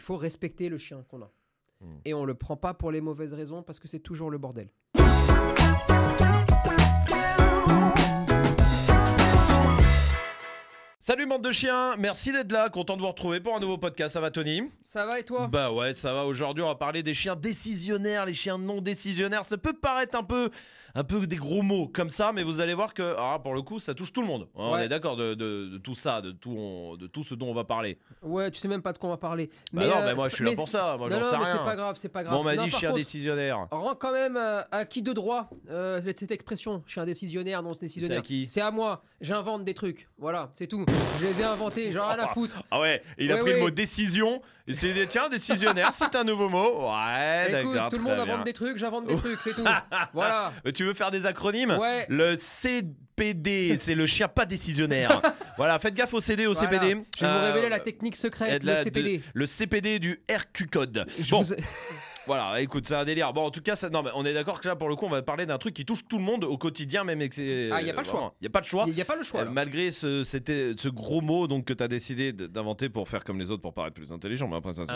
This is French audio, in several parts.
il faut respecter le chien qu'on a. Hmm. Et on le prend pas pour les mauvaises raisons parce que c'est toujours le bordel. Salut bande de chiens, merci d'être là, content de vous retrouver pour un nouveau podcast, ça va Tony Ça va et toi? Bah ouais, ça va, aujourd'hui on va parler des chiens décisionnaires, les chiens non décisionnaires, ça peut paraître un peu, un peu des gros mots comme ça, mais vous allez voir que, ah, pour le coup, ça touche tout le monde, on Ouais. est d'accord de, de- de tout ça, de tout, on- de tout ce dont on va parler. Ouais, tu sais même pas de quoi on va parler. Bah non, euh, mais moi je suis là pour ça, moi j'en sais mais rien. c'est pas grave, c'est pas grave. Bon, on m'a dit chien contre, décisionnaire. Rends quand même euh, à qui de droit euh, cette expression, chien décisionnaire, non décisionnaire. C'est à qui? C'est à moi. J'invente des trucs. Voilà, c'est tout. Je les ai inventés. J'en ai rien à foutre. Ah ouais, il a Ouais, pris le mot décision, et c'est dit, tiens, décisionnaire, c'est un nouveau mot. Ouais, Écoute, d'accord. tout le monde invente des trucs, j'invente des trucs, c'est tout. Voilà. Euh, Tu veux faire des acronymes? Ouais. Le CPD, c'est le chien pas décisionnaire. voilà, faites gaffe au CD, au Voilà. CPD. Je vais vous Euh, révéler la technique secrète, le la- CPD. de- le CPD du RQ code. Je bon, vous voilà, écoute, c'est un délire. Bon, en tout cas, ça, non, mais on est d'accord que là, pour le coup, on va parler d'un truc qui touche tout le monde au quotidien, même. ses- Ah, y a pas le choix. vraiment, Y a pas le choix. Il n'y a pas le choix. Euh, malgré ce, c'était, ce gros mot donc, que tu as décidé d'inventer pour faire comme les autres pour paraître plus intelligent, mais après ça c'est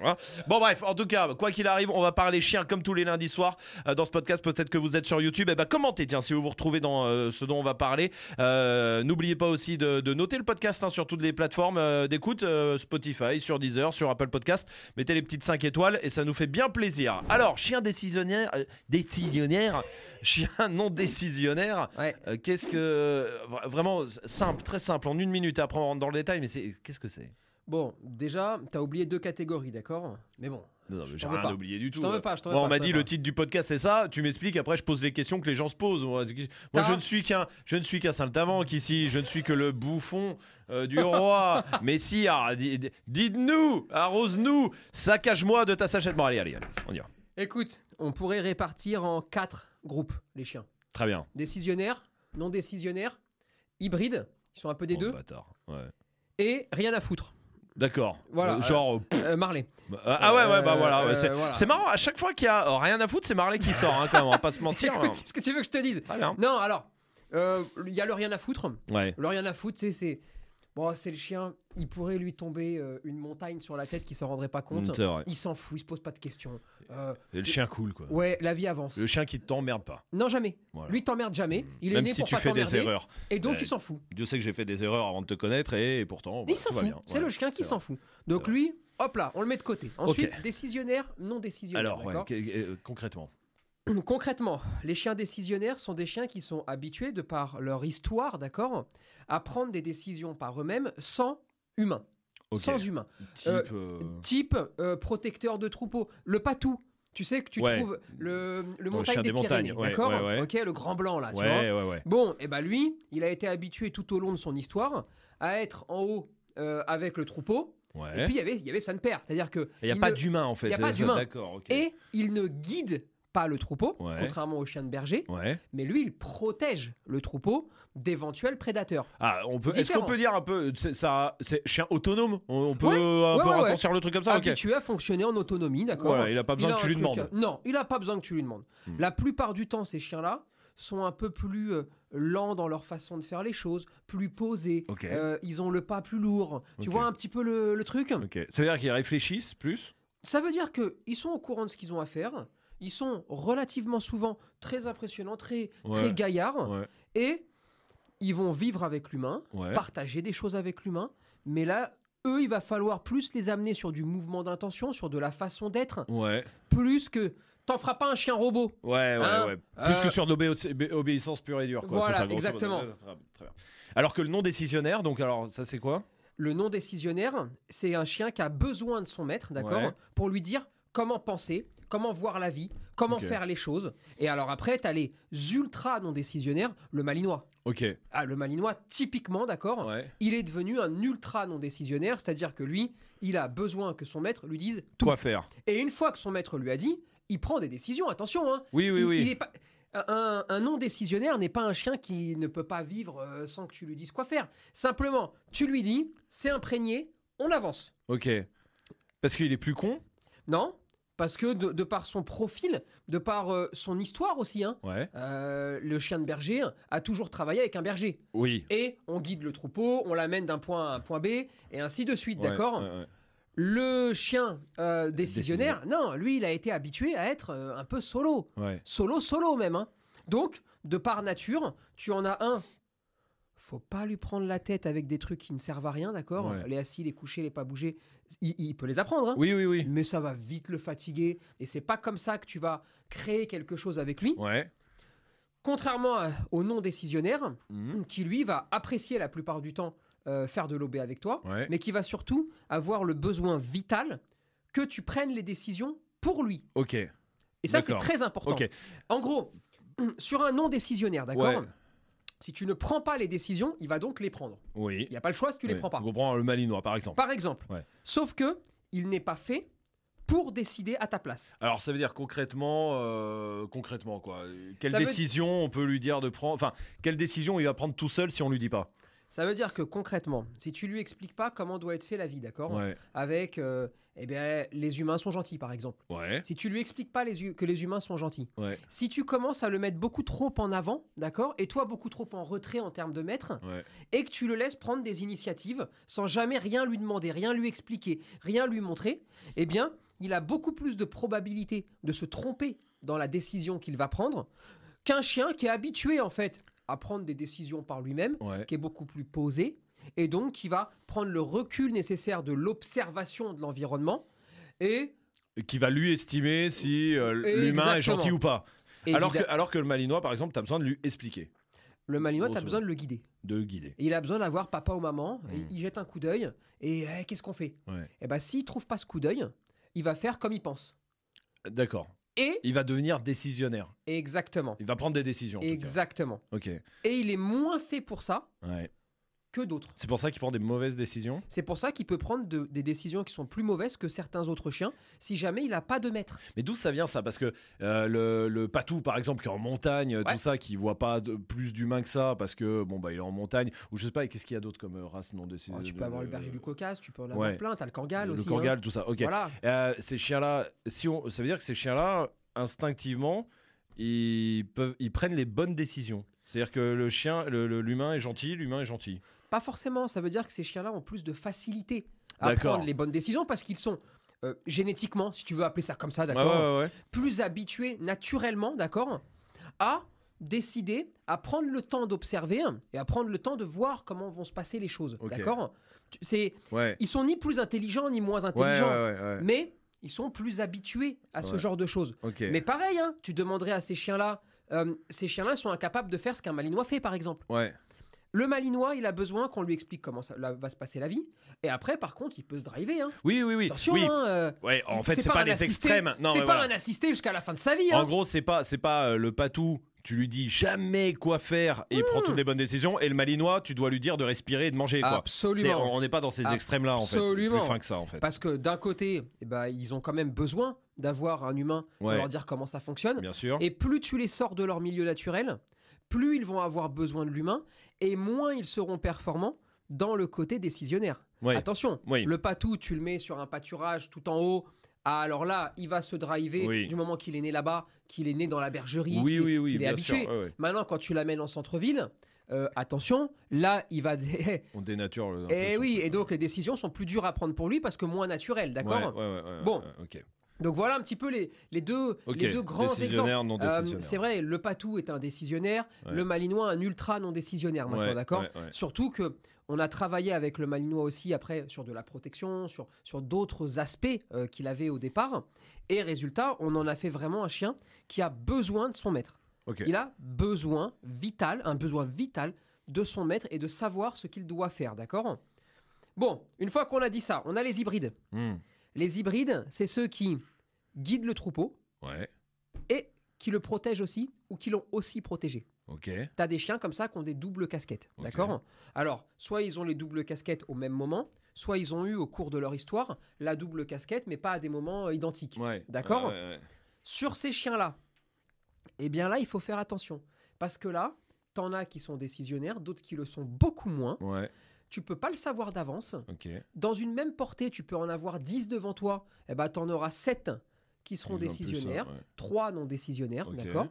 voilà. Bon bref, en tout cas, quoi qu'il arrive, on va parler chiens comme tous les lundis soirs euh, dans ce podcast. Peut-être que vous êtes sur YouTube, et ben commentez tiens si vous vous retrouvez dans euh, ce dont on va parler. N'oubliez pas aussi de, de noter le podcast hein, sur toutes les plateformes d'écoute, Spotify, sur Deezer, sur Apple Podcast. Mettez les petites 5 étoiles et ça nous fait bien plaisir. Alors, chien décisionnaire, euh, décisionnaire, chien non décisionnaire. Ouais. Euh, qu'est-ce que. vra- Vraiment simple, très simple, en une minute. Après, on rentre dans le détail, mais c'est qu'est-ce que c'est? Bon, déjà, t'as oublié deux catégories, d'accord? Mais bon, Non, non, mais j'ai rien pas. oublié du je tout. t'en veux pas, je t'en veux Bon, pas. on m'a dit le titre du podcast c'est ça. Tu m'expliques. Après, je pose les questions que les gens se posent. Moi, je ne suis qu'un, je ne suis qu'un ici. Je ne suis que le bouffon euh, du roi. Mais si, ah, di- di- dites-nous, arrose-nous, saccage-moi de ta sachette. Bon, allez, allez, allez, on y va. Écoute, on pourrait répartir en quatre groupes les chiens. Très bien. Décisionnaires, non décisionnaires, hybrides, ils sont un peu des Oh, deux, bâtard. Ouais. et rien à foutre. D'accord. Voilà, Euh, genre. euh, Euh, Marley. bah, ah ouais, ouais, bah Euh, voilà. ouais, c'est, voilà. marrant. À chaque fois qu'il y a rien à foutre, c'est Marley qui sort. Hein, quand même, on va pas se mentir. Écoute, qu'est-ce que tu veux que je te dise? Bien. Non, alors, il y a le rien à foutre. Ouais. Le rien à foutre, c'est, bon, c'est le chien. Il pourrait lui tomber euh, une montagne sur la tête qui s'en rendrait pas compte. C'est vrai. Il s'en fout, il se pose pas de questions. Euh, C'est le chien cool, quoi. ouais, la vie avance. Le chien qui t'emmerde pas. Non, jamais. Voilà. Lui, il t'emmerde jamais. Il est Même né si pour tu pas fais des erreurs. Et donc, il s'en fout. Dieu sait que j'ai fait des erreurs avant de te connaître et, pourtant. il bah, s'en fout. C'est Ouais, le chien qui s'en fout. Donc, lui, hop là, on le met de côté. Ensuite, décisionnaire, non décisionnaire. Alors, ouais, euh, concrètement. Concrètement, les chiens décisionnaires sont des chiens qui sont habitués, de par leur histoire, d'accord, à prendre des décisions par eux-mêmes sans humain. Sans humain. Type. Euh, euh, Type euh, protecteur de troupeau. Le patou. Tu sais que tu Ouais. trouves le, le le montagne chien des, Pyrénées, ouais, d'accord ouais. Ok, le grand blanc là, tu vois. Bon, et ben lui, il a été habitué tout au long de son histoire à être en haut avec le troupeau. Et puis il y avait, il y avait son père, c'est-à-dire que Il n'y a pas ne- d'humain en fait. il y a pas d'humain. Et il ne guide pas le troupeau, Ouais. contrairement aux chiens de berger, Ouais. mais lui, il protège le troupeau d'éventuels prédateurs. Ah, on peut. C'est Est-ce qu'on peut dire un peu. C'est, ça, c'est chien autonome? On on peut Ouais, euh, un peu raccourcir le truc comme ça? Ok. habitué à fonctionner en autonomie, d'accord? Voilà, il n'a pas besoin Il que tu lui truc- demandes. Non, il n'a pas besoin que tu lui demandes. Hmm. La plupart du temps, ces chiens-là sont un peu plus euh, lents dans leur façon de faire les choses, plus posés. Euh, ils ont le pas plus lourd. Tu vois un petit peu le, le truc? Ça veut dire qu'ils réfléchissent plus? Ça veut dire qu'ils sont au courant de ce qu'ils ont à faire. Ils sont relativement souvent très impressionnants, très, très gaillards. Ouais. Et ils vont vivre avec l'humain, Ouais. partager des choses avec l'humain. Mais là, eux, il va falloir plus les amener sur du mouvement d'intention, sur de la façon d'être, plus que t'en feras pas un chien robot. Ouais, ouais, Hein ouais. Plus Euh, que sur de l'obéissance pure et dure. Quoi. Voilà, ça, exactement. Alors que le non décisionnaire, donc alors ça c'est quoi? Le non décisionnaire, c'est un chien qui a besoin de son maître, d'accord, Ouais. pour lui dire comment penser, comment voir la vie, comment faire les choses. Et alors après, tu as les ultra non décisionnaires, le malinois. Ok. Ah, le malinois, typiquement, d'accord, Ouais. il est devenu un ultra non décisionnaire, c'est-à-dire que lui, il a besoin que son maître lui dise tout. Quoi faire Et une fois que son maître lui a dit, il prend des décisions. Attention, hein. Oui, oui, Il- oui. il est pas... Un, un non décisionnaire n'est pas un chien qui ne peut pas vivre euh, sans que tu lui dises quoi faire. Simplement, tu lui dis, c'est imprégné, on avance. Ok. Parce qu'il est plus con Non? Parce que de, de par son profil, de par euh, son histoire aussi, hein, Ouais. euh, le chien de berger a toujours travaillé avec un berger. Oui. Et on guide le troupeau, on l'amène d'un point A à un point B, et ainsi de suite, Ouais, d'accord? ouais. Le chien euh, décisionnaire, non, lui, il a été habitué à être un peu solo. Solo, solo même. hein. Donc, de par nature, tu en as un. Faut pas lui prendre la tête avec des trucs qui ne servent à rien, d'accord Ouais. Les assis, les couchés, les pas bouger, il, il peut les apprendre. hein. Oui, oui, oui. Mais ça va vite le fatiguer. Et c'est pas comme ça que tu vas créer quelque chose avec lui. Ouais. Contrairement à- au non décisionnaire, Mhm. qui lui va apprécier la plupart du temps euh, faire de l'OB avec toi, Ouais. mais qui va surtout avoir le besoin vital que tu prennes les décisions pour lui. Ok. Et ça, c'est très important. Ok. En gros, sur un non décisionnaire, d'accord Ouais. Si tu ne prends pas les décisions, il va donc les prendre. Oui. Il n'y a pas le choix si tu les Oui. prends pas. On comprend le malinois, par exemple. Par exemple. Ouais. Sauf que il n'est pas fait pour décider à ta place. Alors, ça veut dire concrètement, euh, concrètement quoi Quelle Ça veut- décision on peut lui dire de prendre Enfin, quelle décision il va prendre tout seul si on lui dit pas? Ça veut dire que concrètement, si tu lui expliques pas comment doit être fait la vie, d'accord Ouais. Avec, euh, eh bien, les humains sont gentils, par exemple. Ouais. Si tu lui expliques pas les que les humains sont gentils, Ouais. si tu commences à le mettre beaucoup trop en avant, d'accord, et toi beaucoup trop en retrait en termes de maître, et que tu le laisses prendre des initiatives sans jamais rien lui demander, rien lui expliquer, rien lui montrer, eh bien, il a beaucoup plus de probabilité de se tromper dans la décision qu'il va prendre qu'un chien qui est habitué en fait à prendre des décisions par lui-même, Ouais. qui est beaucoup plus posé, et donc qui va prendre le recul nécessaire de l'observation de l'environnement et Qui va lui estimer si euh, l'humain est gentil ou pas. Alors que, alors que le malinois, par exemple, tu as besoin de lui expliquer, le malinois, tu as besoin de le guider. de le guider. Et il a besoin d'avoir papa ou maman, et Mm. il jette un coup d'œil, et eh, qu'est-ce qu'on fait? Ouais. Eh bien, s'il trouve pas ce coup d'œil, il va faire comme il pense. D'accord. Et Il va devenir décisionnaire. exactement, Il va prendre des décisions. en tout cas. exactement. Ok. Et il est moins fait pour ça Ouais. Que d'autres. C'est pour ça qu'il prend des mauvaises décisions. C'est pour ça qu'il peut prendre de- des décisions qui sont plus mauvaises que certains autres chiens si jamais il n'a pas de maître. Mais d'où ça vient ça? Parce que euh, le, le patou, par exemple, qui est en montagne, Ouais. tout ça, qui voit pas de- plus d'humains que ça, parce que bon bah il est en montagne, ou je sais pas, et qu'est-ce qu'il y a d'autre comme euh, race non décidée Oh, tu peux de- avoir le berger du Caucase, tu peux en avoir ouais. plein, t'as le Kangal le aussi. Kangal, tout ça. Ok. hein. Voilà. Euh, ces chiens-là, si on, ça veut dire que ces chiens-là, instinctivement, ils peuvent, ils prennent les bonnes décisions. C'est-à-dire que le chien, le- le- l'humain est gentil, l'humain est gentil. Pas forcément, ça veut dire que ces chiens-là ont plus de facilité à prendre les bonnes décisions parce qu'ils sont euh, génétiquement, si tu veux appeler ça comme ça, d'accord, ouais, ouais, ouais. plus habitués naturellement, d'accord, à décider, à prendre le temps d'observer et à prendre le temps de voir comment vont se passer les choses, Ok. d'accord C'est, ils sont ni plus intelligents ni moins intelligents, mais ils sont plus habitués à ce genre de choses. Mais pareil, hein, tu demanderais à ces chiens-là, euh, ces chiens-là sont incapables de faire ce qu'un malinois fait, par exemple. Ouais. Le malinois, il a besoin qu'on lui explique comment ça va se passer la vie. Et après, par contre, il peut se driver. Hein. Oui, oui, oui. Attention, oui. hein, euh, Ouais, en fait, c'est pas, un les assisté- extrêmes. Non, c'est pas voilà. un assisté jusqu'à la fin de sa vie. En Hein. gros, c'est pas, c'est pas euh, le patou. Tu lui dis jamais quoi faire et il prend toutes les bonnes décisions. Et le malinois, tu dois lui dire de respirer et de manger. Quoi. Absolument. on n'est pas dans ces extrêmes-là en fait. C'est Absolument. plus fin que ça en fait. Parce que d'un côté, eh ben, ils ont quand même besoin d'avoir un humain pour Ouais. leur dire comment ça fonctionne. Bien sûr. Et plus tu les sors de leur milieu naturel, plus ils vont avoir besoin de l'humain et moins ils seront performants dans le côté décisionnaire. Attention, Oui. le patou, tu le mets sur un pâturage tout en haut. Ah, alors là, il va se driver Oui. du moment qu'il est né là-bas, qu'il est né dans la bergerie, Oui, qu'il oui, oui, qu'il est habitué. sûr. ouais, ouais. Maintenant, quand tu l'amènes en centre-ville, euh, attention, là, il va. dé- On dénature le. Eh son oui, et donc les décisions sont plus dures à prendre pour lui parce que moins naturelles, d'accord Ouais, ouais, Bon. Donc voilà un petit peu les, les, deux, Ok. les deux grands exemples. Euh, c'est vrai, le patou est un décisionnaire, Ouais. le malinois un ultra non décisionnaire maintenant, Ouais, d'accord ouais. Surtout que on a travaillé avec le malinois aussi après sur de la protection, sur, sur d'autres aspects euh, qu'il avait au départ. Et résultat, on en a fait vraiment un chien qui a besoin de son maître. Il a besoin vital, un besoin vital de son maître et de savoir ce qu'il doit faire, d'accord Bon, une fois qu'on a dit ça, on a les hybrides. Hmm. Les hybrides, c'est ceux qui guident le troupeau Ouais. et qui le protègent aussi ou qui l'ont aussi protégé. Ok. Tu as des chiens comme ça qui ont des doubles casquettes. D'accord? Alors, soit ils ont les doubles casquettes au même moment, soit ils ont eu au cours de leur histoire la double casquette, mais pas à des moments euh, identiques. Ouais. D'accord? Ouais, ouais, ouais. Sur ces chiens-là, eh bien là, il faut faire attention. Parce que là, t'en as qui sont décisionnaires, d'autres qui le sont beaucoup moins. Ouais. Tu peux pas le savoir d'avance. Dans une même portée, tu peux en avoir 10 devant toi. Eh ben, tu en auras 7 qui seront Ils plus ça, décisionnaires, ouais. 3 non décisionnaires, d'accord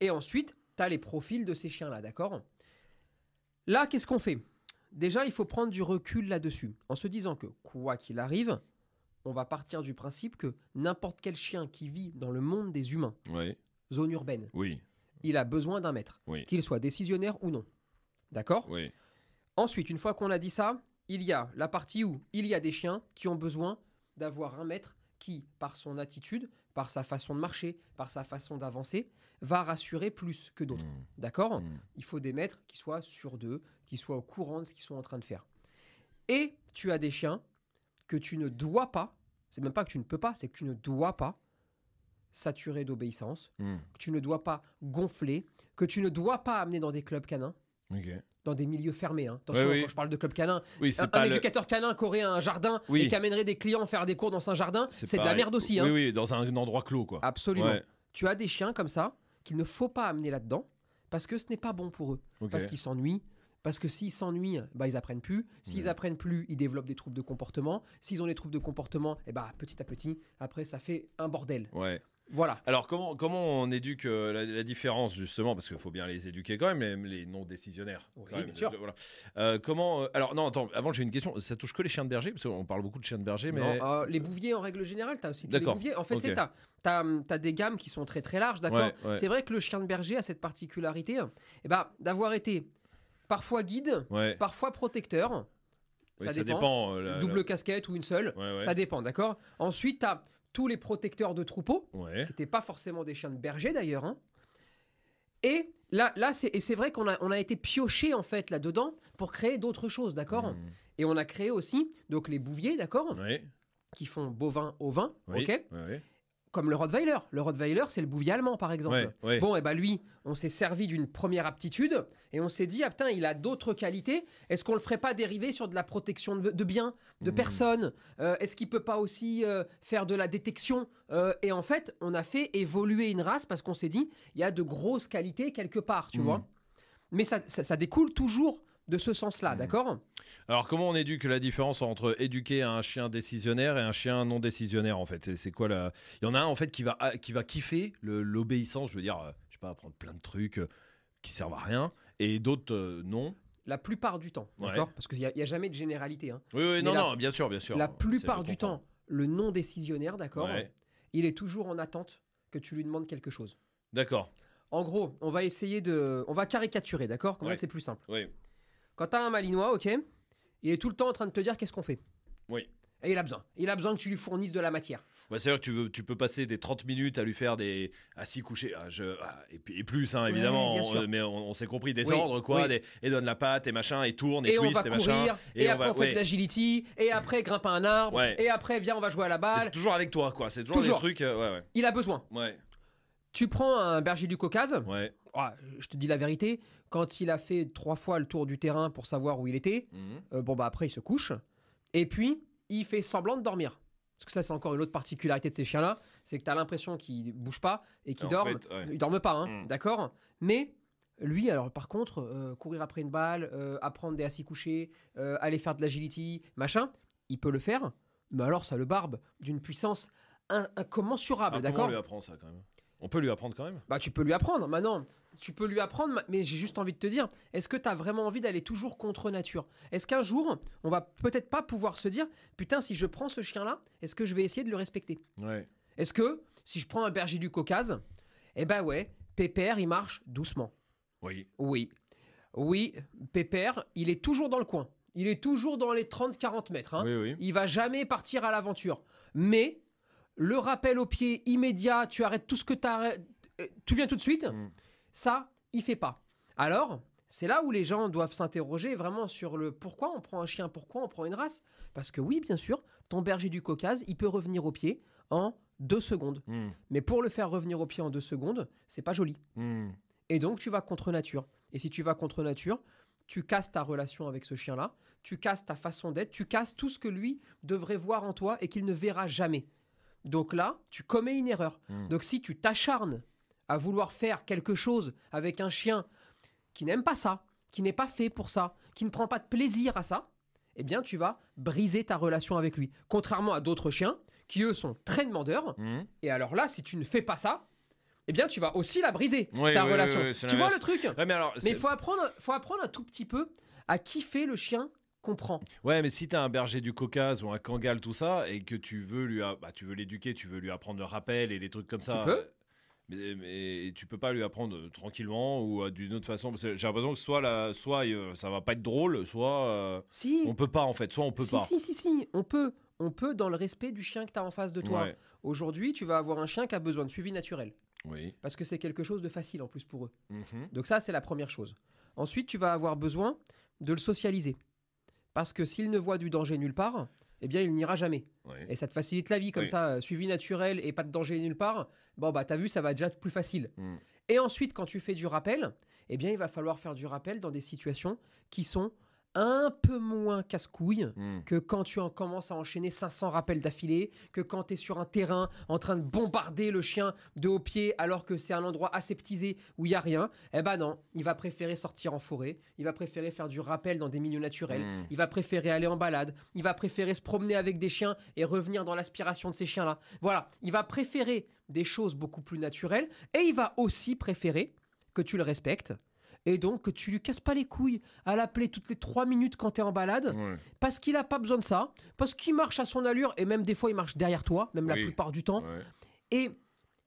Et ensuite, tu as les profils de ces chiens-là, d'accord Là, qu'est-ce qu'on fait? Déjà, il faut prendre du recul là-dessus, en se disant que, quoi qu'il arrive, on va partir du principe que n'importe quel chien qui vit dans le monde des humains, zone urbaine, Oui. il a besoin d'un maître, Oui. qu'il soit décisionnaire ou non. D'accord Oui. Ensuite, une fois qu'on a dit ça, il y a la partie où il y a des chiens qui ont besoin d'avoir un maître qui, par son attitude, par sa façon de marcher, par sa façon d'avancer, va rassurer plus que d'autres. Mm. D'accord? Mm. Il faut des maîtres qui soient sur d'eux, qui soient au courant de ce qu'ils sont en train de faire. Et tu as des chiens que tu ne dois pas, c'est même pas que tu ne peux pas, c'est que tu ne dois pas saturer d'obéissance, Mm. que tu ne dois pas gonfler, que tu ne dois pas amener dans des clubs canins. Dans des milieux fermés. hein. Attention, oui. quand je parle de club canin, Oui, un, un le. éducateur canin qui aurait un jardin Oui. et qui amènerait des clients faire des cours dans un jardin, c'est de la merde aussi. hein. Oui, oui, dans un endroit clos, quoi. Absolument. Ouais. Tu as des chiens comme ça qu'il ne faut pas amener là-dedans parce que ce n'est pas bon pour eux. Parce qu'ils s'ennuient. Parce que s'ils s'ennuient, bah, ils apprennent plus. S'ils apprennent plus, ils développent des troubles de comportement. S'ils ont des troubles de comportement, et bah, petit à petit, après, ça fait un bordel. Ouais. Voilà. Alors comment, comment on éduque euh, la, la différence justement parce qu'il faut bien les éduquer quand même les, les non décisionnaires. Oui, même. bien sûr. Voilà. Euh, comment euh, alors non attends avant j'ai une question ça touche que les chiens de berger parce qu'on parle beaucoup de chiens de berger mais Non, les bouviers, en règle générale, tu as aussi tous les D'accord. bouviers. En fait, Ok. tu tu as, des gammes qui sont très très larges, d'accord Ouais, ouais. C'est vrai que le chien de berger a cette particularité eh ben, d'avoir été parfois guide, ouais parfois protecteur. Oui, ça, ça dépend. dépend la- Double casquette ou une seule. Ça dépend, d'accord Ensuite, tu as tous les protecteurs de troupeaux, Ouais. qui n'étaient pas forcément des chiens de berger d'ailleurs. hein. Et là, là c'est, et c'est vrai qu'on a, on a été pioché en fait là-dedans pour créer d'autres choses, d'accord? Mm. Et on a créé aussi donc les bouviers, d'accord? Ouais. Qui font bovin au vin, Oui. ok? ouais. Comme le Rottweiler. Le Rottweiler, c'est le bouvier allemand par exemple. Ouais, ouais. Bon, et bah lui, on s'est servi d'une première aptitude et on s'est dit, ah putain, il a d'autres qualités. Est-ce qu'on le ferait pas dériver sur de la protection de, de biens, de Mhm. personnes? Euh, Est-ce qu'il peut pas aussi euh, faire de la détection? Euh, Et en fait, on a fait évoluer une race parce qu'on s'est dit, il y a de grosses qualités quelque part, tu Mhm. vois. Mais ça, ça, ça découle toujours de ce sens-là, Mhm. d'accord? Alors comment on éduque la différence entre éduquer un chien décisionnaire et un chien non décisionnaire en fait? C'est- quoi la Il y en a un en fait qui va qui va kiffer l'obéissance, je veux dire, euh, je sais pas, apprendre plein de trucs euh, qui servent à rien et d'autres euh, non. La plupart du temps, Ouais. d'accord Parce qu'il n'y a, jamais de généralité. hein. Oui oui non la- non bien sûr bien sûr. La plupart du temps, le non décisionnaire, d'accord? Ouais. Il est toujours en attente que tu lui demandes quelque chose. D'accord. En gros, on va essayer de. On va caricaturer, d'accord? Comme Ouais. ça, c'est plus simple. Oui. Quand t'as un malinois, ok Il est tout le temps en train de te dire qu'est-ce qu'on fait. Oui. Et il a besoin. Il a besoin que tu lui fournisses de la matière. Bah, C'est-à-dire que tu, veux, tu peux passer des 30 minutes à lui faire des assis couchés, ah, je- ah, et, plus hein, évidemment, on- mais on, on s'est compris, des Oui, ordres quoi, oui. des- et donne la patte et machin, et tourne et, Et, on twist va et machin. Et, et on après, va- on fait de l'agility. Et après, grimpe à un arbre. Ouais. Et après, viens, on va jouer à la balle. C'est toujours avec toi quoi, c'est toujours, Toujours. des trucs. euh, ouais, Il a besoin. ouais. Tu prends un berger du Caucase. Ouais. Ah, je te dis la vérité. Quand il a fait trois fois le tour du terrain pour savoir où il était, Mhm. Euh, bon, bah après, il se couche. Et puis, il fait semblant de dormir. Parce que ça, c'est encore une autre particularité de ces chiens-là. C'est que tu as l'impression qu'ils bougent pas et qu'ils En dorment. fait, ouais. Ils dorment pas, hein, Mm. d'accord Mais lui, alors par contre, euh, courir après une balle, euh, apprendre des assis couchés, euh, aller faire de l'agility, machin, il peut le faire. Mais alors, ça le barbe d'une puissance in- incommensurable, on d'accord lui apprend ça quand même? On peut lui apprendre quand même bah, tu peux lui apprendre. Maintenant, tu peux lui apprendre, ma- mais j'ai juste envie de te dire, est-ce que tu as vraiment envie d'aller toujours contre nature? Est-ce qu'un jour, on va peut-être pas pouvoir se dire, putain, si je prends ce chien-là, est-ce que je vais essayer de le respecter? Ouais. Est-ce que, si je prends un berger du Caucase, eh ben ouais, Pépère, il marche doucement. Oui. Oui. Oui, Pépère, il est toujours dans le coin. Il est toujours dans les 30-40 mètres. hein. Oui, oui. Il va jamais partir à l'aventure. Mais le rappel au pied immédiat, tu arrêtes tout ce que tu as. Tu viens tout de suite, Mm. ça, il fait pas. Alors, c'est là où les gens doivent s'interroger vraiment sur le pourquoi on prend un chien, pourquoi on prend une race. Parce que oui, bien sûr, ton berger du Caucase, il peut revenir au pied en deux secondes. Mm. Mais pour le faire revenir au pied en deux secondes, c'est pas joli. Mm. Et donc, tu vas contre nature. Et si tu vas contre nature, tu casses ta relation avec ce chien-là, tu casses ta façon d'être, tu casses tout ce que lui devrait voir en toi et qu'il ne verra jamais. Donc là, tu commets une erreur. Mm. Donc si tu t'acharnes à vouloir faire quelque chose avec un chien qui n'aime pas ça, qui n'est pas fait pour ça, qui ne prend pas de plaisir à ça, eh bien tu vas briser ta relation avec lui. Contrairement à d'autres chiens qui eux sont très demandeurs. Mm. Et alors là, si tu ne fais pas ça, eh bien tu vas aussi la briser, Oui, ta oui, relation. oui, tu vois le truc? Mais il faut apprendre, faut apprendre un tout petit peu à kiffer le chien comprend. Ouais, mais si t'as un berger du Caucase ou un Kangal, tout ça, et que tu veux lui, a- bah, tu veux l'éduquer, tu veux lui apprendre le rappel et les trucs comme ça. peux. euh, Mais, mais tu peux pas lui apprendre euh, tranquillement ou euh, d'une autre façon. J'ai l'impression que soit, la, soit euh, ça va pas être drôle, soit euh, Si, on peut pas en fait. Soit on peut si, pas. si, si, si, on peut. On peut dans le respect du chien que tu as en face de toi. Ouais. Aujourd'hui, tu vas avoir un chien qui a besoin de suivi naturel. Oui. Parce que c'est quelque chose de facile en plus pour eux. Mhm. Donc ça, c'est la première chose. Ensuite, tu vas avoir besoin de le socialiser. Parce que s'il ne voit du danger nulle part, eh bien, il n'ira jamais. Et ça te facilite la vie comme Oui. ça, euh, suivi naturel et pas de danger nulle part. Bon, bah, t'as vu, ça va déjà être plus facile. Mm. Et ensuite, quand tu fais du rappel, eh bien, il va falloir faire du rappel dans des situations qui sont un peu moins casse-couilles Mm. que quand tu en commences à enchaîner 500 rappels d'affilée, que quand tu es sur un terrain en train de bombarder le chien de haut pied alors que c'est un endroit aseptisé où il y a rien, eh ben non, il va préférer sortir en forêt, il va préférer faire du rappel dans des milieux naturels, Mm. il va préférer aller en balade, il va préférer se promener avec des chiens et revenir dans l'aspiration de ces chiens-là. Voilà, il va préférer des choses beaucoup plus naturelles et il va aussi préférer que tu le respectes et donc que tu lui casses pas les couilles à l'appeler toutes les trois minutes quand tu es en balade Ouais. parce qu'il a pas besoin de ça, parce qu'il marche à son allure et même des fois il marche derrière toi, même la plupart du temps. Ouais. Et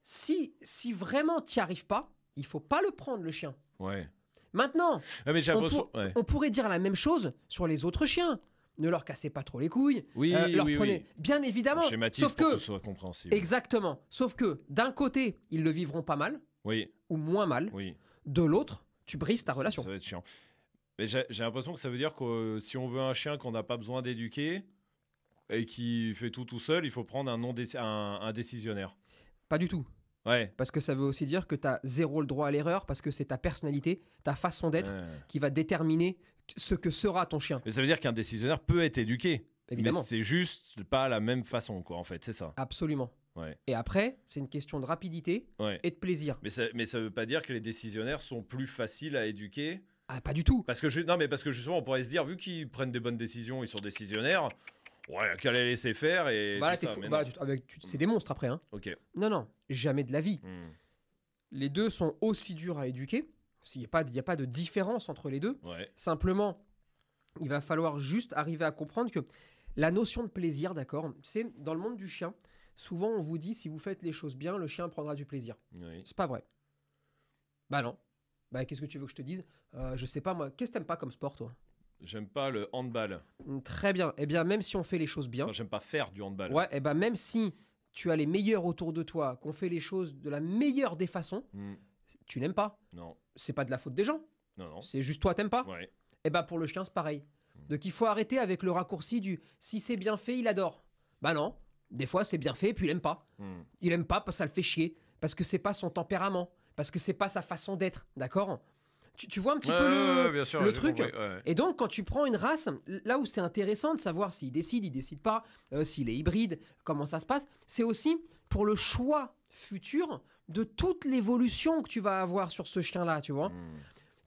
si, si vraiment tu n'y arrives pas, il faut pas le prendre le chien. Ouais. Maintenant, Ah, mais on, l'impression. pour- ouais. on pourrait dire la même chose sur les autres chiens. Ne leur cassez pas trop les couilles. Oui, euh, leur oui, prenez, oui. bien évidemment. Sauf pour que que, ce soit compréhensible. exactement. Sauf que d'un côté, ils le vivront pas mal Oui, ou moins mal. oui. De l'autre, tu brises ta relation. Ça va être chiant. Mais j'ai l'impression que ça veut dire que euh, si on veut un chien qu'on n'a pas besoin d'éduquer et qui fait tout tout seul, il faut prendre un, non déci- un, un décisionnaire. Pas du tout. Ouais. Parce que ça veut aussi dire que tu as zéro le droit à l'erreur, parce que c'est ta personnalité, ta façon d'être Ouais. qui va déterminer ce que sera ton chien. Mais ça veut dire qu'un décisionnaire peut être éduqué. Évidemment. Mais c'est juste pas la même façon, quoi, en fait, c'est ça. Absolument. Ouais. Et après, c'est une question de rapidité Ouais. et de plaisir. Mais ça, mais ça veut pas dire que les décisionnaires sont plus faciles à éduquer. Ah, pas du tout. Parce que, je- non, mais parce que justement, on pourrait se dire, vu qu'ils prennent des bonnes décisions, ils sont décisionnaires, ouais, qu'à les laisser faire et. Bah, tu- c'est des monstres après. Hein. Ok. Non, non, jamais de la vie. Hmm. Les deux sont aussi durs à éduquer. Il n'y a, a pas de différence entre les deux. Ouais. Simplement, il va falloir juste arriver à comprendre que la notion de plaisir, d'accord, c'est dans le monde du chien, souvent on vous dit si vous faites les choses bien, le chien prendra du plaisir. Oui. C'est pas vrai. Bah non. Bah qu'est-ce que tu veux que je te dise? Euh, Je sais pas moi. Qu'est-ce que t'aimes pas comme sport toi? J'aime pas le handball. Mm, Très bien. Eh bien même si on fait les choses bien, Enfin, j'aime pas faire du handball. ouais, eh ben même si tu as les meilleurs autour de toi, qu'on fait les choses de la meilleure des façons, Hmm. tu n'aimes pas. Non. C'est pas de la faute des gens. Non, non. C'est juste toi t'aimes pas. Ouais. Et bah pour le chien c'est pareil. Donc il faut arrêter avec le raccourci du si c'est bien fait il adore. Bah non. Des fois c'est bien fait puis il aime pas. Hmm. Il aime pas parce que ça le fait chier. Parce que c'est pas son tempérament. Parce que c'est pas sa façon d'être. D'accord? Tu, tu vois un petit Ouais, peu ouais, le, ouais, bien sûr, le j'ai truc. compris. Et donc, quand tu prends une race, là où c'est intéressant de savoir s'il décide, il décide pas, euh, s'il est hybride, comment ça se passe, c'est aussi pour le choix futur de toute l'évolution que tu vas avoir sur ce chien-là, tu vois. Hmm.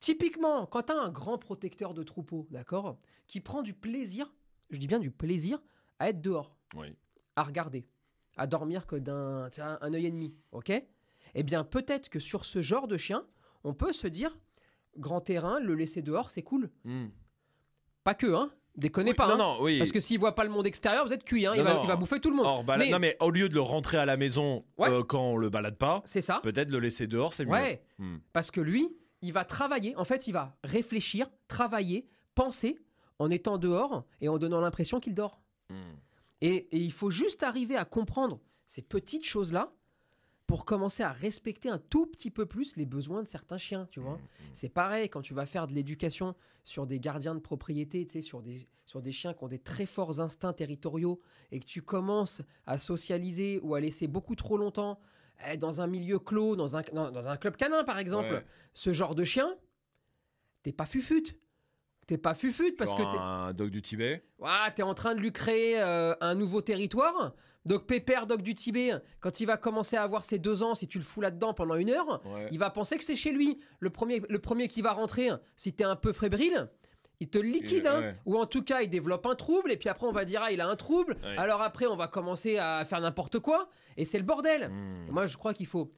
Typiquement, quand tu as un grand protecteur de troupeau, d'accord, qui prend du plaisir, je dis bien du plaisir, à être dehors, Oui. À regarder, à dormir que d'un un œil et demi, ok? Eh bien, peut-être que sur ce genre de chien, on peut se dire, grand terrain, le laisser dehors, c'est cool. Hmm. Pas que, hein Déconnez Oui, pas, non, hein non, oui. Parce que s'il voit pas le monde extérieur, vous êtes cuit, hein il, va, non. il va bouffer tout le monde. Balade- Mais- Non, mais au lieu de le rentrer à la maison Ouais. euh, quand on le balade pas, C'est ça peut-être le laisser dehors, c'est mieux. Ouais, Hmm. parce que lui, il va travailler, en fait, il va réfléchir, travailler, penser en étant dehors et en donnant l'impression qu'il dort. Hmm. Et, et il faut juste arriver à comprendre ces petites choses-là pour commencer à respecter un tout petit peu plus les besoins de certains chiens, tu vois. C'est pareil quand tu vas faire de l'éducation sur des gardiens de propriété, tu sais, sur des, sur des chiens qui ont des très forts instincts territoriaux et que tu commences à socialiser ou à laisser beaucoup trop longtemps eh, dans un milieu clos, dans un, dans, dans un club canin par exemple, Ouais. ce genre de chien, t'es pas fufute. T'es pas fufute parce Genre que t'es... un dog du Tibet. T'es en train de lui créer euh, un nouveau territoire. Donc Pépère, Dog du Tibet, quand il va commencer à avoir ses deux ans, si tu le fous là-dedans pendant une heure, Ouais. il va penser que c'est chez lui. Le premier, le premier qui va rentrer, si t'es un peu fébrile, il te liquide. Et- hein. ouais. Ou en tout cas, il développe un trouble. Et puis après, on va dire, ah, il a un trouble. Ouais. Alors après, on va commencer à faire n'importe quoi. Et c'est le bordel. Hmm. Moi, je crois qu'il faut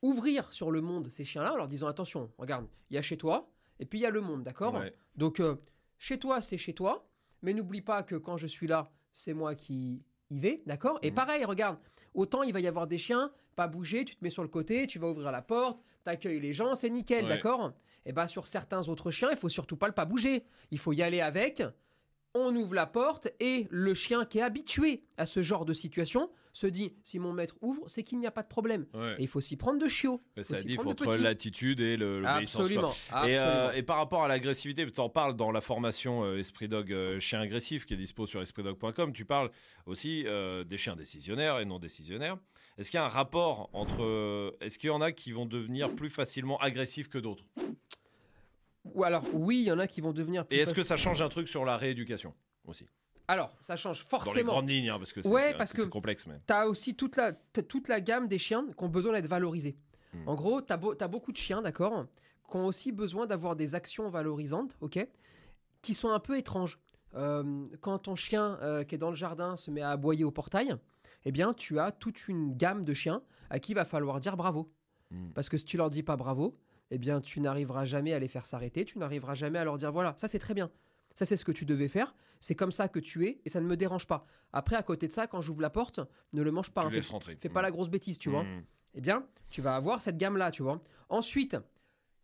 ouvrir sur le monde ces chiens-là en leur disant, attention, regarde, il y a chez toi, et puis il y a le monde, d'accord Ouais. donc, euh, chez toi, c'est chez toi. Mais n'oublie pas que quand je suis là, c'est moi qui y vais, d'accord Et Mhm. pareil, regarde, autant il va y avoir des chiens, pas bouger, tu te mets sur le côté, tu vas ouvrir la porte, t'accueilles les gens, c'est nickel, Ouais. d'accord Et bah sur certains autres chiens, il faut surtout pas le pas bouger. Il faut y aller avec. On ouvre la porte et le chien qui est habitué à ce genre de situation se dit si mon maître ouvre, c'est qu'il n'y a pas de problème. Ouais. Et il faut s'y prendre de chiot. Mais faut ça s'y dit, il faut entre l'attitude et le-. Absolument. Et, euh, absolument. et par rapport à l'agressivité, tu en parles dans la formation euh, Esprit Dog euh, chien agressif qui est dispo sur espritdog.com, tu parles aussi des chiens décisionnaires et non décisionnaires. Est-ce qu'il y a un rapport entre... Est-ce qu'il y en a qui vont devenir plus facilement agressifs que d'autres? Ou alors, oui, il y en a qui vont devenir plus Et est-ce que ça change un truc sur la rééducation aussi? Alors, ça change Dans les forcément. grandes lignes, hein, parce que c'est Ouais, complexe. Mais... Tu as aussi toute la, toute la gamme des chiens qui ont besoin d'être valorisés. Hmm. En gros, tu as, beaucoup de chiens, d'accord, qui ont aussi besoin d'avoir des actions valorisantes, ok, qui sont un peu étranges. Euh, quand ton chien euh, qui est dans le jardin se met à aboyer au portail, eh bien, tu as toute une gamme de chiens à qui il va falloir dire bravo. Hmm. Parce que si tu leur dis pas bravo, eh bien, tu n'arriveras jamais à les faire s'arrêter, tu n'arriveras jamais à leur dire voilà, ça c'est très bien. Ça c'est ce que tu devais faire, c'est comme ça que tu es et ça ne me dérange pas. Après, à côté de ça, quand j'ouvre la porte, ne le mange pas. Tu hein, fais, pas la grosse bêtise, tu vois. Hmm. Eh bien, tu vas avoir cette gamme-là, tu vois. Ensuite,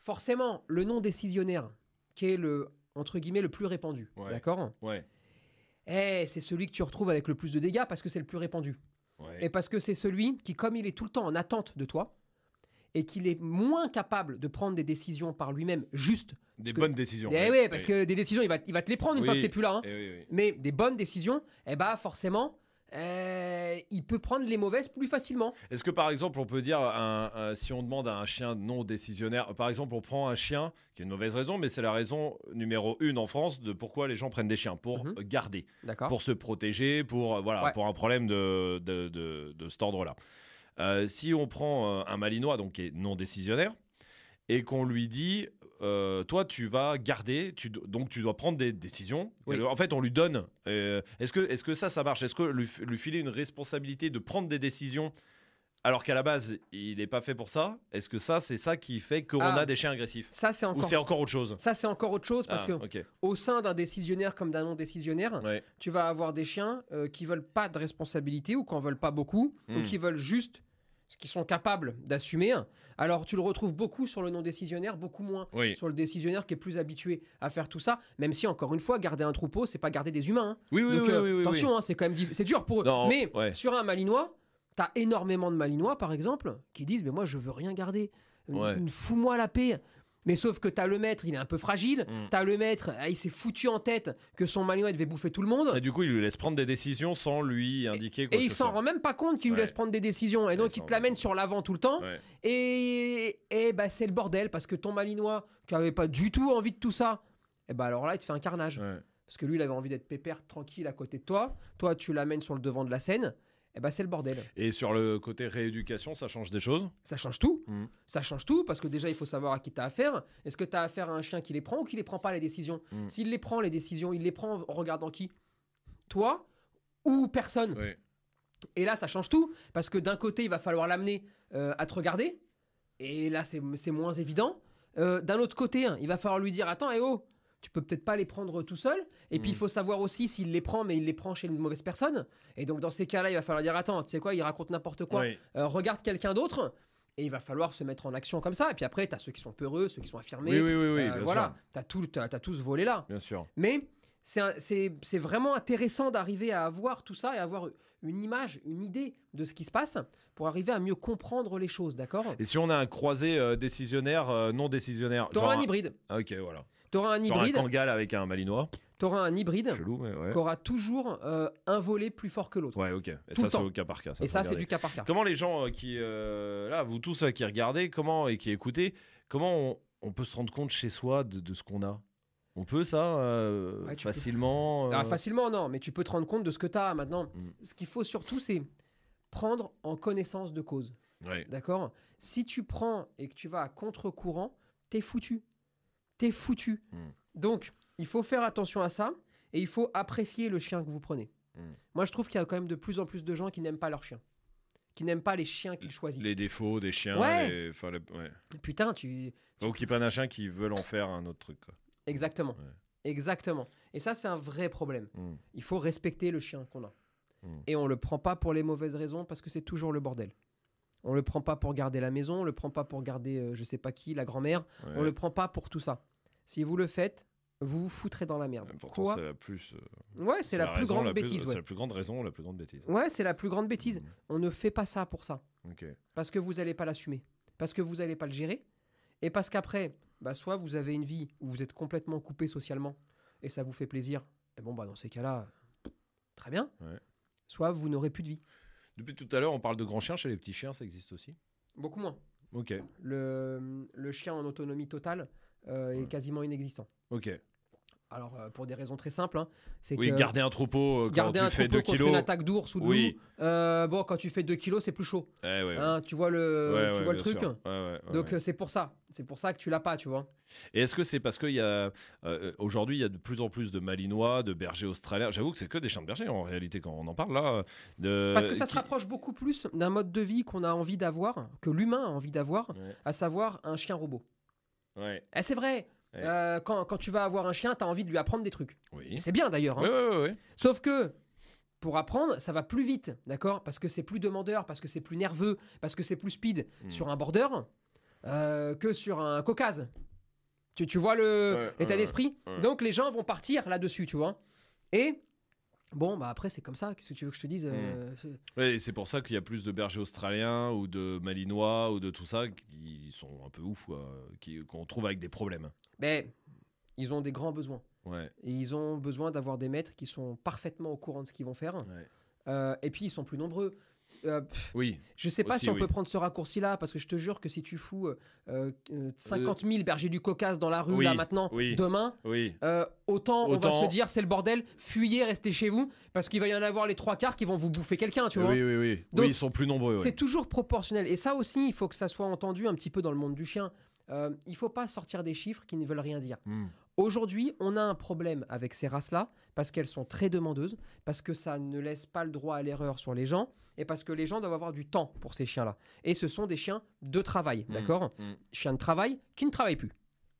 forcément, le non décisionnaire, qui est le, entre guillemets, le plus répandu, Ouais. d'accord? Ouais. Eh, c'est celui que tu retrouves avec le plus de dégâts parce que c'est le plus répandu. ouais. Et parce que c'est celui qui, comme il est tout le temps en attente de toi, et qu'il est moins capable de prendre des décisions par lui-même juste. Des que- bonnes décisions. Eh oui, parce que des décisions, il va, il va te les prendre une fois que tu n'es plus là. hein. Eh. Mais des bonnes décisions, eh bah forcément, euh, il peut prendre les mauvaises plus facilement. Est-ce que par exemple, on peut dire, un- un- si on demande à un chien non décisionnaire, par exemple, on prend un chien, qui est une mauvaise raison, mais c'est la raison numéro une en France de pourquoi les gens prennent des chiens, pour Mhm. garder, pour se protéger, pour, euh, voilà, Ouais. pour un problème de, de, de- de cet ordre-là. Euh, si on prend euh, un malinois, donc qui est non décisionnaire, et qu'on lui dit, euh, toi tu vas garder, tu do- donc tu dois prendre des décisions. Oui. En fait, on lui donne. euh, est-ce que, est-ce que ça, ça marche? Est-ce que lui, lui filer une responsabilité de prendre des décisions alors qu'à la base il n'est pas fait pour ça Est-ce que ça, c'est ça qui fait qu'on Ah. a des chiens agressifs? Ça, c'est Ou encore. c'est encore autre chose? Ça, c'est encore autre chose parce Ah, que au sein d'un décisionnaire comme d'un non décisionnaire, Ouais. tu vas avoir des chiens euh, qui veulent pas de responsabilité ou qui en veulent pas beaucoup ou Mm. qui veulent juste ce qu'ils sont capables d'assumer. Alors, tu le retrouves beaucoup sur le non décisionnaire, beaucoup moins Oui. sur le décisionnaire qui est plus habitué à faire tout ça. Même si, encore une fois, garder un troupeau, c'est pas garder des humains. hein. Oui, oui, Donc, oui, euh, oui, oui, oui. attention, hein, c'est quand même c'est dur pour eux. Non, Mais ouais. sur un malinois, t'as énormément de malinois, par exemple, qui disent mais moi je veux rien garder, Ouais. Fous-moi la paix. Mais sauf que t'as le maître, il est un peu fragile. Mm. T'as le maître, ah, il s'est foutu en tête que son malinois devait bouffer tout le monde. Et du coup, il lui laisse prendre des décisions sans lui indiquer quoi Et il s'en rend même pas compte qu'il lui laisse prendre des décisions. Et Ouais, donc il te l'amène sur l'avant tout le temps. Ouais. Et, et bah, c'est le bordel parce que ton malinois, qui avait pas du tout envie de tout ça, et bah alors là, il te fait un carnage. Parce que lui, il avait envie d'être pépère, tranquille à côté de toi. Toi, tu l'amènes sur le devant de la scène. Et bah, c'est le bordel. Et sur le côté rééducation, ça change des choses? Ça change tout. Mhm. Ça change tout parce que déjà, il faut savoir à qui tu as affaire. Est-ce que tu as affaire à un chien qui les prend ou qui les prend pas les décisions? Mhm. S'il les prend les décisions, il les prend en regardant qui? Toi ou personne? Oui. Et là, ça change tout parce que d'un côté, il va falloir l'amener euh, à te regarder. Et là, c'est c'est moins évident. Euh, d'un autre côté, hein, il va falloir lui dire Attends, eh oh, tu peux peut-être pas les prendre tout seul. Et puis, il Mhm. faut savoir aussi s'il les prend, mais il les prend chez une mauvaise personne. Et donc, dans ces cas-là, il va falloir dire Attends, tu sais quoi, il raconte n'importe quoi. Oui. Euh, regarde quelqu'un d'autre. Et il va falloir se mettre en action comme ça. Et puis après, tu as ceux qui sont peureux, ceux qui sont affirmés. Oui, oui, oui, oui, Euh, voilà, tu as, tout, tout ce volet-là. Bien sûr. Mais c'est vraiment intéressant d'arriver à avoir tout ça et avoir une image, une idée de ce qui se passe pour arriver à mieux comprendre les choses, d'accord? Et si on a un croisé euh, décisionnaire, euh, non décisionnaire genre un hybride. Ah, ok, voilà. Tu auras un Genre un hybride. Kangal avec un Malinois. T'auras un hybride Chelou, mais ouais. qui aura toujours euh, un volet plus fort que l'autre. Ouais, ok. Et Tout ça, c'est au cas par cas. et ça, c'est du cas par cas. Comment les gens euh, qui. euh, là, vous tous euh, qui regardez comment, et qui écoutez, comment on, on peut se rendre compte chez soi de, de ce qu'on a? On peut ça Ouais, tu peux. facilement Ah, facilement, non, mais tu peux te rendre compte de ce que tu as maintenant. Mm. Ce qu'il faut surtout, c'est prendre en connaissance de cause. ouais. D'accord? Si tu prends et que tu vas à contre-courant, t'es foutu. T'es foutu. Mm. Donc, il faut faire attention à ça et il faut apprécier le chien que vous prenez. Mm. Moi, je trouve qu'il y a quand même de plus en plus de gens qui n'aiment pas leur chien. Qui n'aiment pas les chiens qu'ils choisissent. Les défauts des chiens. Ouais. les- enfin, les- ouais. Putain, tu. Ou qui prennent un chien qui veulent en faire un autre truc. Quoi. Exactement. Ouais. Exactement. Et ça, c'est un vrai problème. Mm. Il faut respecter le chien qu'on a. Et on le prend pas pour les mauvaises raisons parce que c'est toujours le bordel. On le prend pas pour garder la maison, on le prend pas pour garder euh, je sais pas qui, la grand-mère. Ouais. On le prend pas pour tout ça. Si vous le faites, vous vous foutrez dans la merde. Pourtant, Quoi c'est la plus. euh, Ouais, c'est la, plus raison grande la plus- bêtise. C'est la plus grande raison, la plus grande bêtise. Ouais, c'est la plus grande bêtise. Mm. On ne fait pas ça pour ça. Parce que vous n'allez pas l'assumer. Parce que vous n'allez pas le gérer. Et parce qu'après, bah, soit vous avez une vie où vous êtes complètement coupé socialement et ça vous fait plaisir. Et bon, bah, dans ces cas-là, très bien. Ouais. Soit vous n'aurez plus de vie. Depuis tout à l'heure, on parle de grands chiens. Chez les petits chiens, ça existe aussi Beaucoup moins. Ok. Le, le chien en autonomie totale euh, est Ouais. quasiment inexistant. Ok. Alors, euh, pour des raisons très simples, hein, c'est Oui, que garder un troupeau euh, quand garder tu un fais troupeau 2 contre kilos. une attaque d'ours ou de Oui. loup, euh, bon, quand tu fais 2 kilos, c'est plus chaud. Eh ouais, ouais. Hein, tu vois le, Ouais, tu ouais, vois le bien truc Donc, euh, c'est pour ça. C'est pour ça que tu l'as pas, tu vois. Et est-ce que c'est parce qu'il y a aujourd'hui il y a de plus en plus de malinois, de bergers australiens? J'avoue que c'est que des chiens de berger en réalité quand on en parle là. De, Parce que ça se rapproche beaucoup plus d'un mode de vie qu'on a envie d'avoir, que l'humain a envie d'avoir, à savoir un chien robot. Ouais. Eh, c'est vrai. Ouais. Euh, quand, quand tu vas avoir un chien, tu as envie de lui apprendre des trucs. Oui. C'est bien d'ailleurs. hein. Sauf que pour apprendre, ça va plus vite, d'accord? Parce que c'est plus demandeur, parce que c'est plus nerveux, parce que c'est plus speed Mm. sur un border euh, que sur un caucase. Tu, tu vois le- Ouais, l'état ouais, d'esprit? Donc les gens vont partir là-dessus, tu vois? Et bon, bah après, c'est comme ça. Qu'est-ce que tu veux que je te dise euh, c'est- Ouais, et c'est pour ça qu'il y a plus de bergers australiens ou de malinois ou de tout ça qui sont un peu ouf, qu'on trouve avec des problèmes. Ben, ils ont des grands besoins. Ouais. Et ils ont besoin d'avoir des maîtres qui sont parfaitement au courant de ce qu'ils vont faire. ouais. Euh, et puis, ils sont plus nombreux. Euh, pff, Oui. je sais pas Aussi, si on oui. peut prendre ce raccourci-là, parce que je te jure que si tu fous euh, euh, 50 000 bergers du Caucase dans la rue, Oui, là, maintenant, oui. demain, Oui. euh, autant, on va se dire c'est le bordel, fuyez, restez chez vous, parce qu'il va y en avoir les trois quarts qui vont vous bouffer quelqu'un, tu vois. oui, oui, oui. Donc, oui, ils sont plus nombreux. C'est toujours proportionnel. Et ça aussi, il faut que ça soit entendu un petit peu dans le monde du chien. Euh, il faut pas sortir des chiffres qui ne veulent rien dire. Hmm. Aujourd'hui, on a un problème avec ces races-là parce qu'elles sont très demandeuses, parce que ça ne laisse pas le droit à l'erreur sur les gens et parce que les gens doivent avoir du temps pour ces chiens-là. Et ce sont des chiens de travail, Mm. d'accord Mm. Chiens de travail qui ne travaillent plus.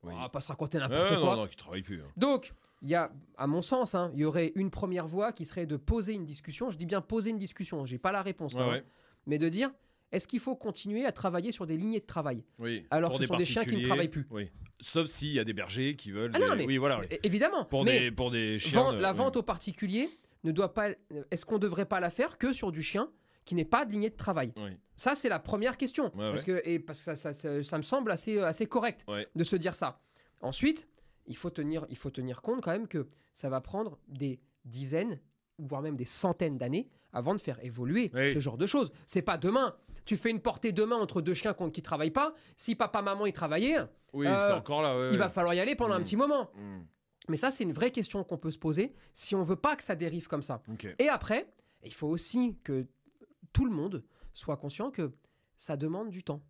Oui. On va pas se raconter n'importe non, quoi. non, qui travaillent plus. hein. Donc, il y a, à mon sens, hein, il y aurait une première voie qui serait de poser une discussion. Je dis bien poser une discussion, j'ai pas la réponse, hein. ouais. mais de dire est-ce qu'il faut continuer à travailler sur des lignées de travail Oui. alors que ce sont des chiens qui ne travaillent plus? Oui. Sauf s'il y a des bergers qui veulent. Ah non, des- mais- Oui, voilà. oui. Évidemment. Pour mais des pour des chiens. de- la oui. vente aux particuliers ne doit pas. Est-ce qu'on ne devrait pas la faire que sur du chien qui n'est pas de lignée de travail? Oui. Ça, c'est la première question. Ouais, parce, que, et parce que ça, ça- ça- ça me semble assez, euh, assez correct Ouais. de se dire ça. Ensuite, il faut, tenir, il faut tenir compte quand même que ça va prendre des dizaines, voire même des centaines d'années avant de faire évoluer Oui. ce genre de choses. C'est pas demain. Tu fais une portée demain entre deux chiens qui travaillent pas. Si papa, maman, ils travaillaient, Oui, Euh, c'est encore là. ouais, il ouais. va falloir y aller pendant un Mm. petit moment. Hmm. Mais ça, c'est une vraie question qu'on peut se poser si on veut pas que ça dérive comme ça. Et après, il faut aussi que tout le monde soit conscient que ça demande du temps.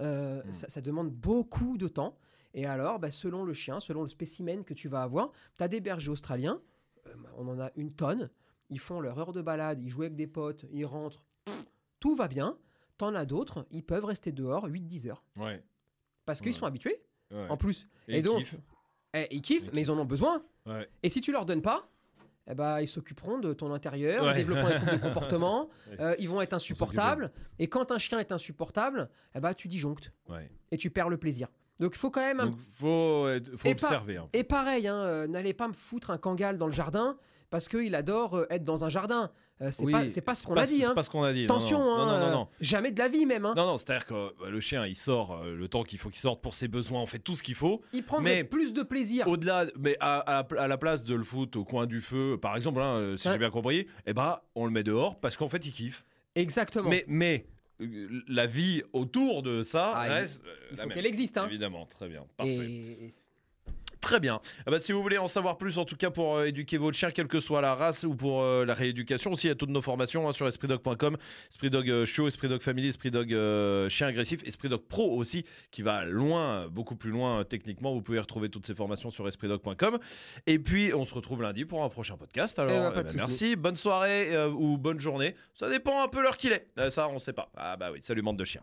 Euh, Mm. ça, ça demande beaucoup de temps. Et alors, bah, selon le chien, selon le spécimen que tu vas avoir, tu as des bergers australiens, euh, on en a une tonne, ils font leur heure de balade, ils jouent avec des potes, ils rentrent, pff, tout va bien. T'en as d'autres, ils peuvent rester dehors 8-10 heures. Ouais. Parce qu'ils Ouais. sont habitués, ouais. en plus. Et ils donc, kiffent. eh, ils kiffent, mais ils en ont besoin. Ouais. Et si tu leur donnes pas, eh ben, ils s'occuperont de ton intérieur, Ouais. ils développeront des troubles de comportement, euh, ils vont être insupportables. Et quand un chien est insupportable, eh ben, tu disjonctes Ouais. et tu perds le plaisir. Donc il faut quand même... un- Donc faut Et observer. Et pareil, hein, euh, n'allez pas me foutre un kangal dans le jardin parce qu'il adore euh, être dans un jardin. Euh, c'est Oui, pas, ce qu'on a dit. C'est hein. pas ce qu'on a dit. non, non, hein, non, euh, jamais de la vie même. hein. Non, non, c'est-à-dire que bah, le chien, il sort le temps qu'il faut qu'il sorte pour ses besoins, on fait tout ce qu'il faut. Il prendrait Mais- plus de plaisir. Au-delà, mais à, à- à la place de le foot au coin du feu, par exemple, hein, si j'ai bien compris, eh ben, on le met dehors parce qu'en fait, il kiffe. Exactement. Mais, mais la vie autour de ça Ah, il- reste il la faut qu'elle existe. Évidemment, très bien, parfait. Et Très bien. Ah bah, si vous voulez en savoir plus, en tout cas pour euh, éduquer votre chien, quelle que soit la race ou pour euh, la rééducation, aussi il y a toutes nos formations hein, sur espritdog.com, Esprit Dog euh, Show, Esprit Dog Family, Esprit Dog euh, Chien Agressif, Esprit Dog Pro aussi, qui va loin, beaucoup plus loin techniquement. Vous pouvez retrouver toutes ces formations sur espritdog.com. Et puis on se retrouve lundi pour un prochain podcast. Alors Eh ben, pas eh souci. merci, bonne soirée ou bonne journée. Ça dépend un peu l'heure qu'il est. Ça on sait pas. Ah bah oui, salut bande de chiens.